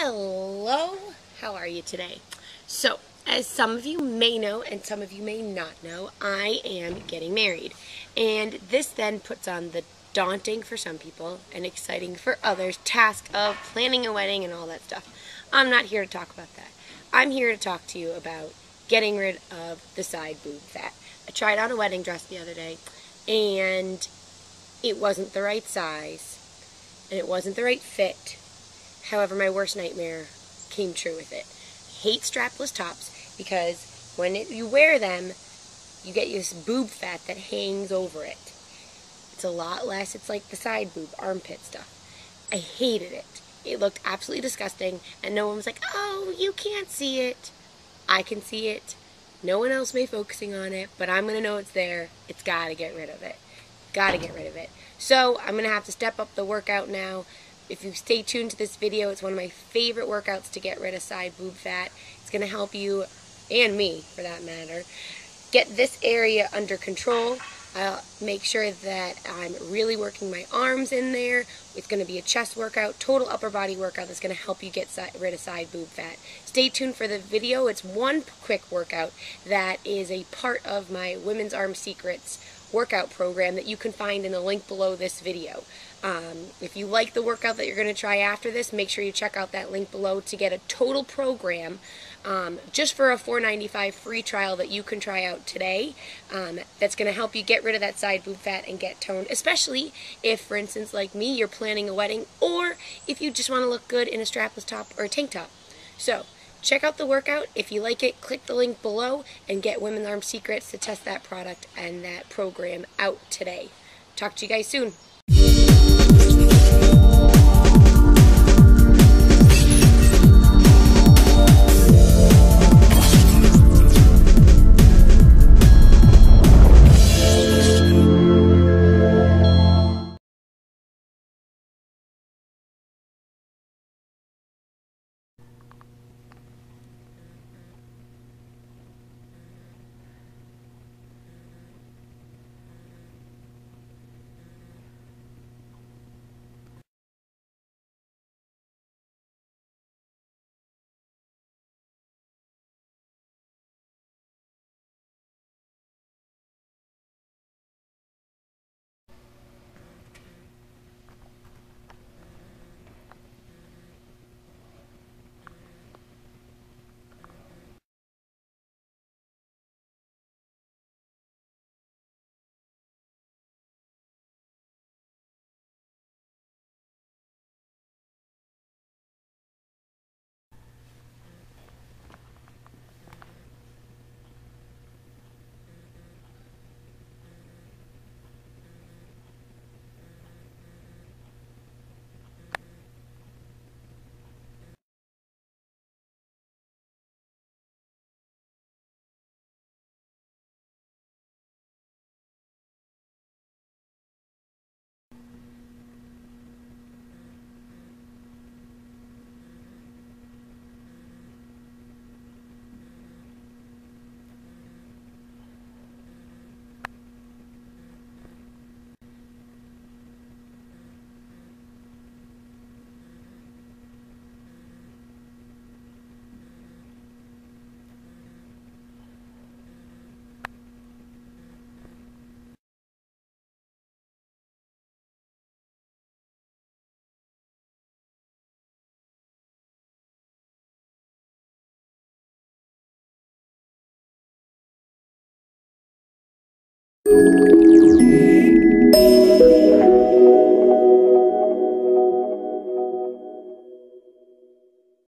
Hello, how are you today? So, as some of you may know and some of you may not know, I am getting married. And this then puts on the daunting for some people and exciting for others task of planning a wedding and all that stuff. I'm not here to talk about that. I'm here to talk to you about getting rid of the side boob fat. I tried on a wedding dress the other day and it wasn't the right size and it wasn't the right fit However, my worst nightmare came true with it. hate strapless tops because when it, you wear them, you get this boob fat that hangs over it. It's a lot less. It's like the side boob, armpit stuff. I hated it. It looked absolutely disgusting, and no one was like, oh, you can't see it. I can see it. No one else may be focusing on it, but I'm going to know it's there. It's got to get rid of it. Got to get rid of it. So I'm going to have to step up the workout now. If you stay tuned to this video, it's one of my favorite workouts to get rid of side boob fat. It's going to help you, and me for that matter, get this area under control. I'll make sure that I'm really working my arms in there. It's going to be a chest workout, total upper body workout that's going to help you get rid of side boob fat. Stay tuned for the video. It's one quick workout that is a part of my Women's Arm Secrets workout program that you can find in the link below this video. Um, if you like the workout that you're going to try after this, make sure you check out that link below to get a total program um, just for a $4.95 free trial that you can try out today. Um, that's going to help you get rid of that side boob fat and get toned, especially if, for instance, like me, you're planning a wedding, or if you just want to look good in a strapless top or a tank top. So, check out the workout. If you like it, click the link below and get Women's Arm Secrets to test that product and that program out today. Talk to you guys soon. Thank you.